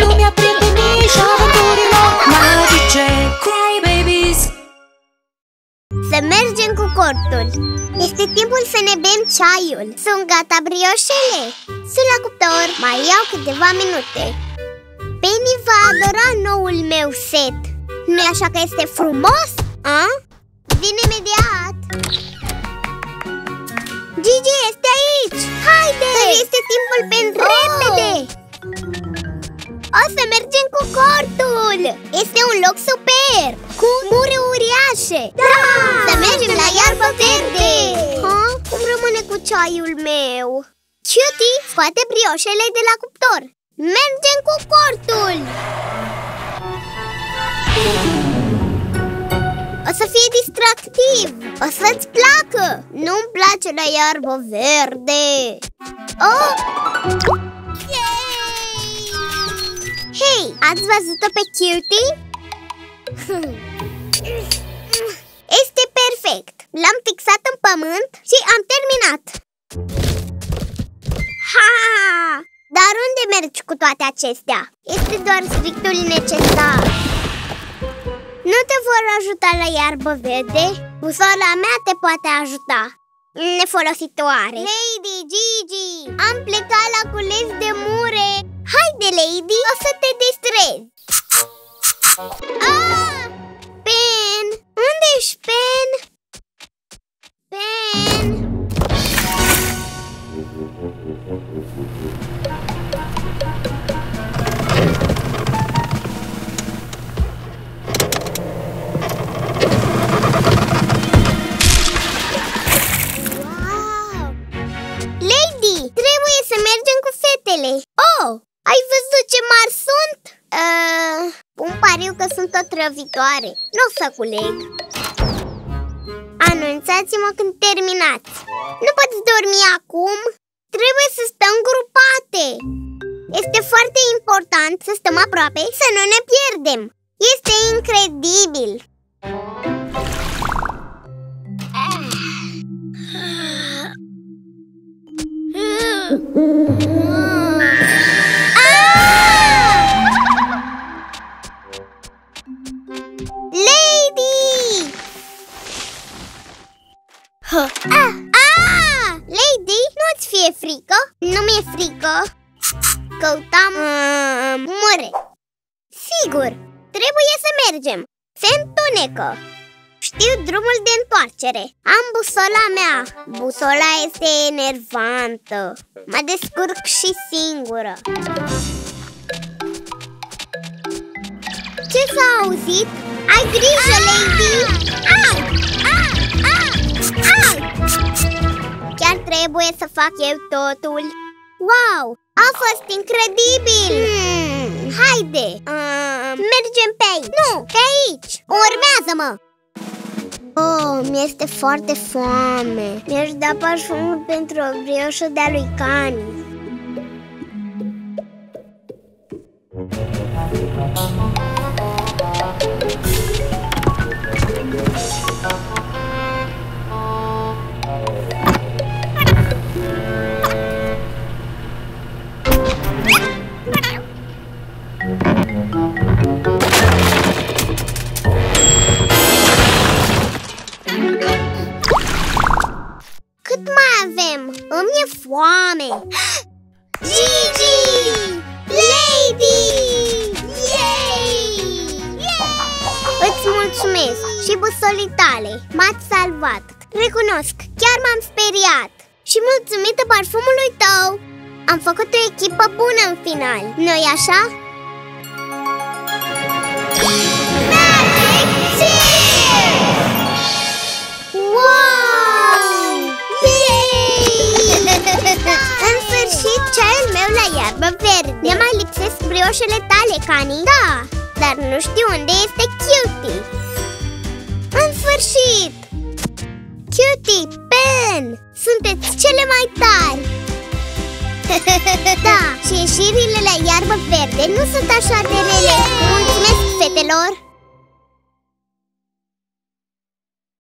Lumea prietenii și aventurilor magice Cry Babies Să mergem cu cortul Este timpul să ne bem ceaiul Sunt gata brioșele Sunt la cuptor, mai iau câteva minute Penny va adora noul meu set nu așa că este frumos? A? Vine imediat Gigi este aici! Haide! Dar este timpul pentru oh. repede! O să mergem cu cortul! Este un loc super! Cu mure uriașe! Da! Să mergem la iarbă verde! Ha? Cum rămâne cu ceaiul meu? Cutie, scoate brioșele de la cuptor! Mergem cu cortul! O să fie distractiv O să-ți placă Nu-mi place la iarbă verde Oh! Ați văzut-o pe Cutie? Este perfect L-am fixat în pământ și am terminat Ha! Dar unde mergi cu toate acestea? Este doar strictul necesar nu te vor ajuta la iarbă verde? Busola mea te poate ajuta Nefolositoare Lady Gigi, am plecat la cules de mure Haide, Lady, o să te distrezi ah! Că sunt o trăvitoare. Nu o să culeg. Anunțați-mă când terminați. Nu poți dormi acum? Trebuie să stăm grupate. Este foarte important să stăm aproape să nu ne pierdem. Este incredibil Ah! Ah! Lady, nu-ți fie frică? Nu mi-e frică Căutam uh, mure Sigur, trebuie să mergem Se întunecă Știu drumul de întoarcere Am busola mea Busola este enervantă Mă descurc și singură Ce s-a auzit? Ai grijă, Lady! Ah! Ah! Ah! Ah! Chiar trebuie să fac eu totul Wow! A fost incredibil! Hmm, haide! Uh, mergem pe aici! Nu, pe aici! Urmează-mă! Oh, mi-este foarte foame Mi-aș da parfumul pentru o brioșă de-a lui Cani Îmi e foame Gigi! Lady! Yay! Yay! Îți mulțumesc și busolii tale M-ați salvat Recunosc, chiar m-am speriat Și mulțumită parfumului tău Am făcut o echipă bună în final Nu-i așa? La iarbă verde Ne mai lipsesc brioșele tale, Cani Da, dar nu știu unde este Cutie În sfârșit! Cutie, Ben, sunteți cele mai tari! da, și ieșirile la iarbă verde nu sunt așa de rele Mulțumesc, fetelor!